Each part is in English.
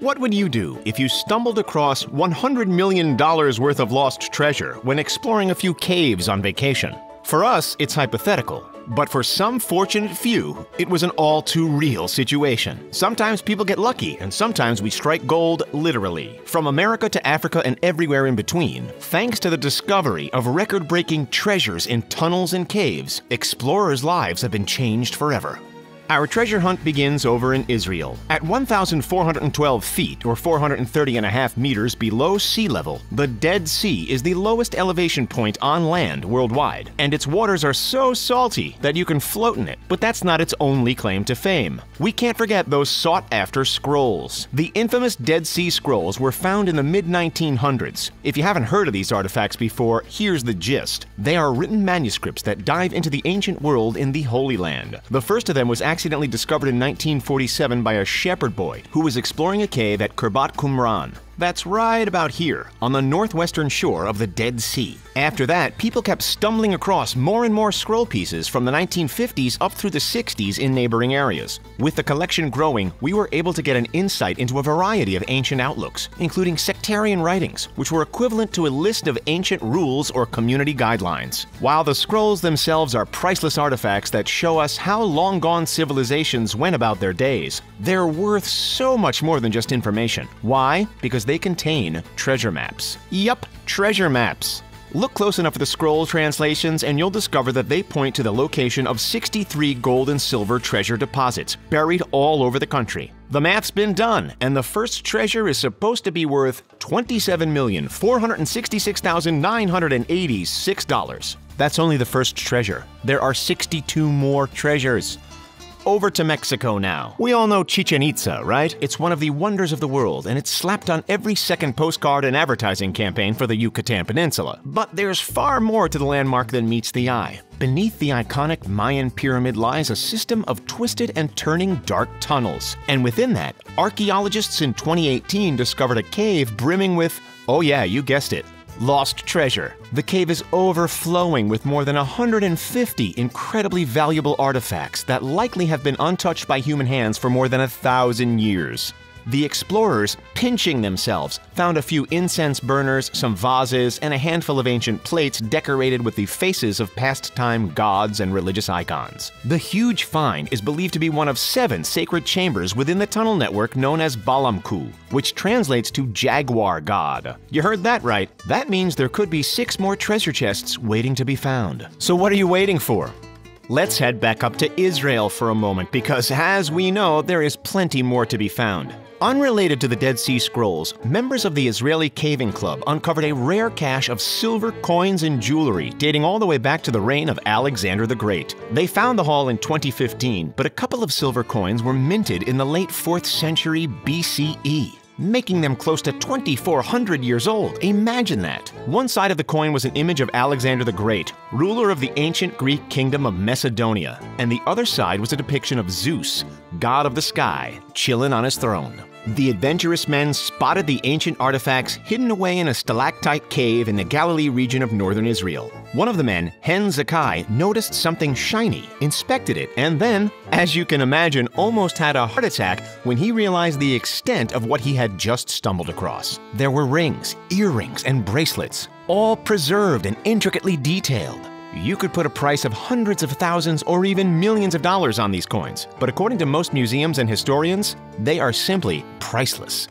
What would you do if you stumbled across $100 million worth of lost treasure when exploring a few caves on vacation? For us, it's hypothetical, but for some fortunate few, it was an all too real situation. Sometimes people get lucky, and sometimes we strike gold literally. From America to Africa and everywhere in between, thanks to the discovery of record breaking treasures in tunnels and caves, explorers' lives have been changed forever. Our treasure hunt begins over in Israel. At 1,412 feet, or 430 and a half meters below sea level, the Dead Sea is the lowest elevation point on land worldwide, and its waters are so salty that you can float in it. But that's not its only claim to fame. We can't forget those sought after scrolls. The infamous Dead Sea Scrolls were found in the mid 1900s. If you haven't heard of these artifacts before, here's the gist. They are written manuscripts that dive into the ancient world in the Holy Land. The first of them was accidentally discovered in 1947 by a shepherd boy who was exploring a cave at Khirbat Qumran. That's right about here, on the northwestern shore of the Dead Sea. After that, people kept stumbling across more and more scroll pieces from the 1950s up through the 60s in neighboring areas. With the collection growing, we were able to get an insight into a variety of ancient outlooks, including sectarian writings, which were equivalent to a list of ancient rules or community guidelines. While the scrolls themselves are priceless artifacts that show us how long gone civilizations went about their days, they're worth so much more than just information. Why? Because they contain treasure maps. Yup, treasure maps. Look close enough at the scroll translations and you'll discover that they point to the location of 63 gold and silver treasure deposits buried all over the country. The math's been done, and the first treasure is supposed to be worth $27,466,986. That's only the first treasure. There are 62 more treasures. Over to Mexico now. We all know Chichen Itza, right? It's one of the wonders of the world, and it's slapped on every second postcard and advertising campaign for the Yucatan Peninsula. But there's far more to the landmark than meets the eye. Beneath the iconic Mayan pyramid lies a system of twisted and turning dark tunnels. And within that, archaeologists in 2018 discovered a cave brimming with, oh yeah, you guessed it, Lost treasure. The cave is overflowing with more than 150 incredibly valuable artifacts that likely have been untouched by human hands for more than a thousand years. The explorers, pinching themselves, found a few incense burners, some vases, and a handful of ancient plates decorated with the faces of past time gods and religious icons. The huge find is believed to be one of seven sacred chambers within the tunnel network known as Balamku, which translates to Jaguar God. You heard that right. That means there could be six more treasure chests waiting to be found. So what are you waiting for? Let's head back up to Israel for a moment because, as we know, there is plenty more to be found. Unrelated to the Dead Sea Scrolls, members of the Israeli Caving Club uncovered a rare cache of silver coins and jewelry dating all the way back to the reign of Alexander the Great. They found the haul in 2015, but a couple of silver coins were minted in the late 4th century BCE making them close to 2,400 years old. Imagine that. One side of the coin was an image of Alexander the Great, ruler of the ancient Greek kingdom of Macedonia, and the other side was a depiction of Zeus, god of the sky, chilling on his throne. The adventurous men spotted the ancient artifacts hidden away in a stalactite cave in the Galilee region of northern Israel. One of the men, Hen Zakai, noticed something shiny, inspected it, and then, as you can imagine, almost had a heart attack when he realized the extent of what he had just stumbled across. There were rings, earrings, and bracelets, all preserved and intricately detailed. You could put a price of hundreds of thousands or even millions of dollars on these coins, but according to most museums and historians, they are simply priceless.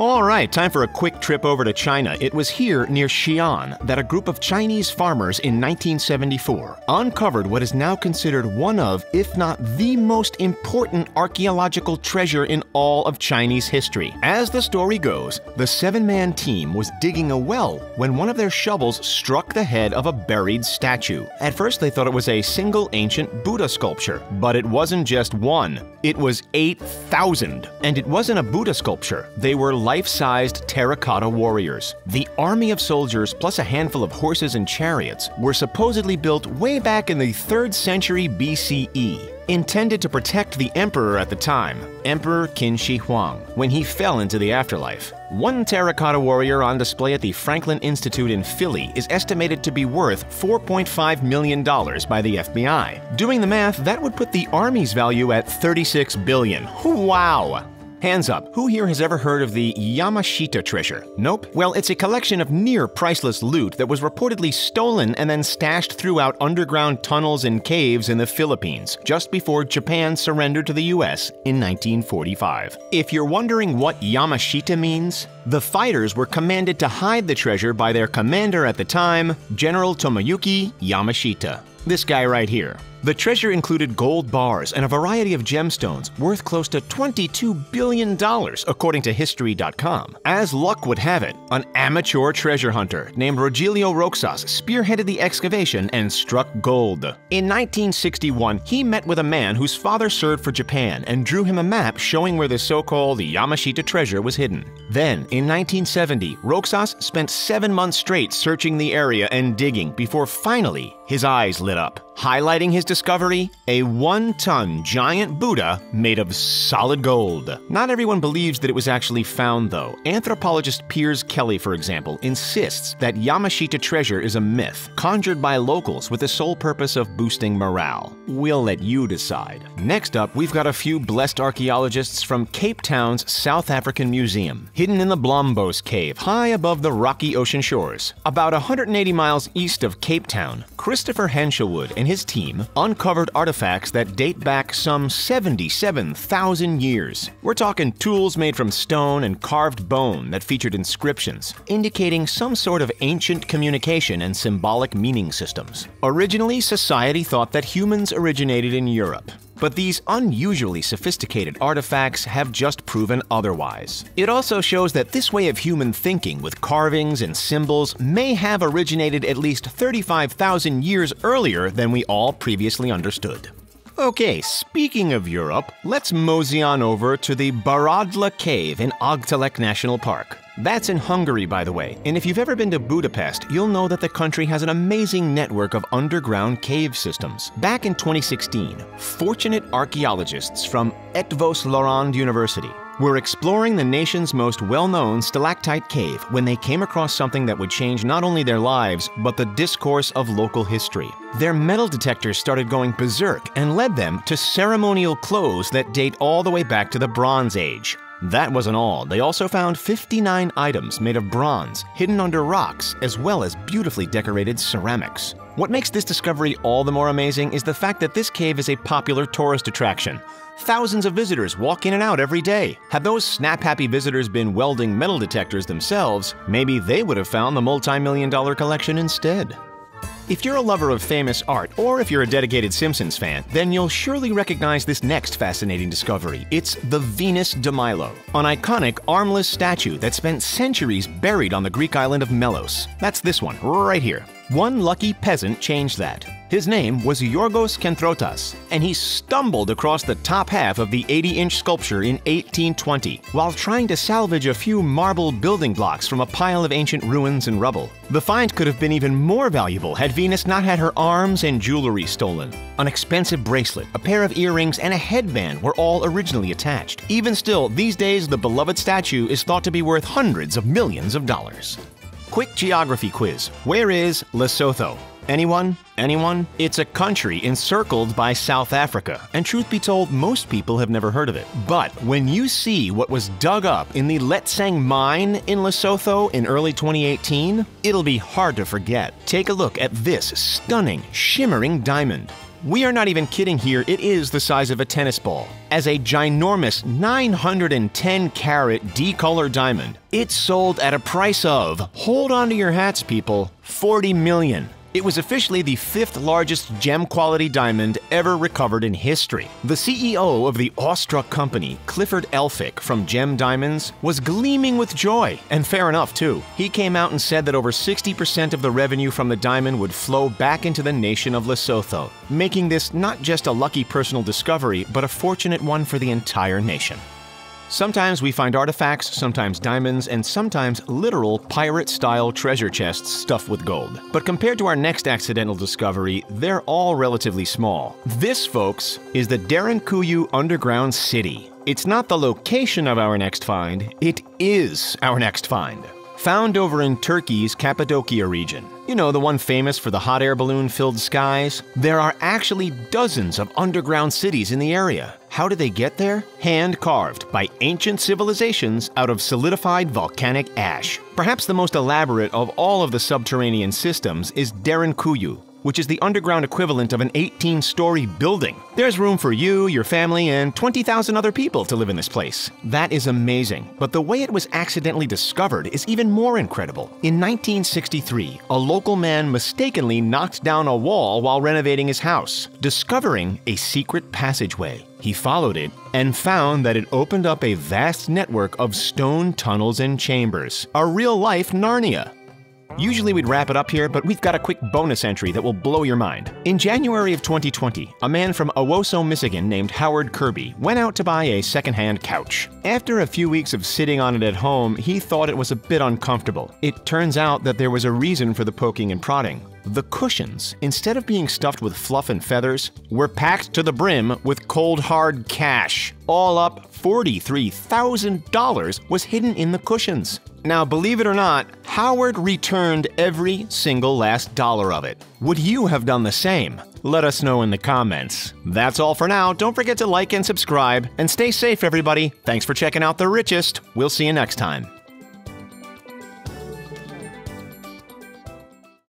All right, time for a quick trip over to China. It was here near Xi'an that a group of Chinese farmers in 1974 uncovered what is now considered one of, if not the most important archaeological treasure in all of Chinese history. As the story goes, the seven man team was digging a well when one of their shovels struck the head of a buried statue. At first, they thought it was a single ancient Buddha sculpture, but it wasn't just one, it was 8,000. And it wasn't a Buddha sculpture, they were life-sized terracotta warriors. The army of soldiers plus a handful of horses and chariots were supposedly built way back in the 3rd century BCE intended to protect the emperor at the time, Emperor Qin Shi Huang, when he fell into the afterlife. One terracotta warrior on display at the Franklin Institute in Philly is estimated to be worth $4.5 million by the FBI. Doing the math, that would put the Army's value at 36 billion. Wow! Hands up, who here has ever heard of the Yamashita treasure? Nope? Well, it's a collection of near priceless loot that was reportedly stolen and then stashed throughout underground tunnels and caves in the Philippines just before Japan surrendered to the US in 1945. If you're wondering what Yamashita means, the fighters were commanded to hide the treasure by their commander at the time, General Tomoyuki Yamashita. This guy right here. The treasure included gold bars and a variety of gemstones worth close to $22 billion, according to History.com. As luck would have it, an amateur treasure hunter named Rogelio Roxas spearheaded the excavation and struck gold. In 1961, he met with a man whose father served for Japan and drew him a map showing where the so-called Yamashita treasure was hidden. Then, in 1970, Roxas spent seven months straight searching the area and digging before finally his eyes lit up highlighting his discovery a one ton giant Buddha made of solid gold. Not everyone believes that it was actually found, though. Anthropologist Piers Kelly, for example, insists that Yamashita treasure is a myth, conjured by locals with the sole purpose of boosting morale. We'll let you decide. Next up, we've got a few blessed archaeologists from Cape Town's South African Museum, hidden in the Blombos Cave, high above the rocky ocean shores. About 180 miles east of Cape Town, Christopher Henshilwood and his team uncovered artifacts that date back some 77,000 years. We're talking tools made from stone and carved bone that featured inscriptions, indicating some sort of ancient communication and symbolic meaning systems. Originally, society thought that humans originated in Europe. But these unusually sophisticated artifacts have just proven otherwise. It also shows that this way of human thinking with carvings and symbols may have originated at least 35,000 years earlier than we all previously understood. Okay, speaking of Europe, let's mosey on over to the Baradla Cave in Aggtelek National Park. That's in Hungary, by the way, and if you've ever been to Budapest, you'll know that the country has an amazing network of underground cave systems. Back in 2016, fortunate archaeologists from Eötvös Loránd University were exploring the nation's most well-known stalactite cave when they came across something that would change not only their lives, but the discourse of local history. Their metal detectors started going berserk and led them to ceremonial clothes that date all the way back to the Bronze Age. That wasn't all. They also found 59 items made of bronze, hidden under rocks, as well as beautifully decorated ceramics. What makes this discovery all the more amazing is the fact that this cave is a popular tourist attraction. Thousands of visitors walk in and out every day. Had those snap-happy visitors been welding metal detectors themselves, maybe they would have found the multi-million dollar collection instead. If you're a lover of famous art, or if you're a dedicated Simpsons fan, then you'll surely recognize this next fascinating discovery. It's the Venus de Milo, an iconic armless statue that spent centuries buried on the Greek island of Melos. That's this one, right here. One lucky peasant changed that. His name was Yorgos Kentrotas, and he stumbled across the top half of the 80-inch sculpture in 1820 while trying to salvage a few marble building blocks from a pile of ancient ruins and rubble. The find could have been even more valuable had Venus not had her arms and jewelry stolen. An expensive bracelet, a pair of earrings, and a headband were all originally attached. Even still, these days the beloved statue is thought to be worth hundreds of millions of dollars. Quick geography quiz. Where is Lesotho? Anyone? Anyone? It's a country encircled by South Africa, and truth be told, most people have never heard of it. But when you see what was dug up in the Letseng mine in Lesotho in early 2018, it'll be hard to forget. Take a look at this stunning, shimmering diamond. We are not even kidding here, it is the size of a tennis ball. As a ginormous 910 carat D-color diamond, it sold at a price of, hold on to your hats people, 40 million. It was officially the fifth largest gem quality diamond ever recovered in history. The CEO of the awestruck company, Clifford Elphick from Gem Diamonds, was gleaming with joy, and fair enough too. He came out and said that over 60% of the revenue from the diamond would flow back into the nation of Lesotho, making this not just a lucky personal discovery, but a fortunate one for the entire nation. Sometimes we find artifacts, sometimes diamonds, and sometimes literal pirate style treasure chests stuffed with gold. But compared to our next accidental discovery, they're all relatively small. This, folks, is the Derinkuyu Underground City. It's not the location of our next find, it is our next find. Found over in Turkey's Cappadocia region. You know, the one famous for the hot air balloon filled skies? There are actually dozens of underground cities in the area. How did they get there? Hand carved by ancient civilizations out of solidified volcanic ash. Perhaps the most elaborate of all of the subterranean systems is Derinkuyu, which is the underground equivalent of an 18 story building. There's room for you, your family, and 20,000 other people to live in this place. That is amazing, but the way it was accidentally discovered is even more incredible. In 1963, a local man mistakenly knocked down a wall while renovating his house, discovering a secret passageway. He followed it and found that it opened up a vast network of stone tunnels and chambers, a real life Narnia. Usually we'd wrap it up here, but we've got a quick bonus entry that will blow your mind. In January of 2020, a man from Owosso, Michigan named Howard Kirby went out to buy a secondhand couch. After a few weeks of sitting on it at home, he thought it was a bit uncomfortable. It turns out that there was a reason for the poking and prodding. The cushions, instead of being stuffed with fluff and feathers, were packed to the brim with cold hard cash. All up, $43,000 was hidden in the cushions. Now, believe it or not, Howard returned every single last dollar of it. Would you have done the same? Let us know in the comments. That's all for now. Don't forget to like and subscribe, and stay safe, everybody. Thanks for checking out The Richest. We'll see you next time.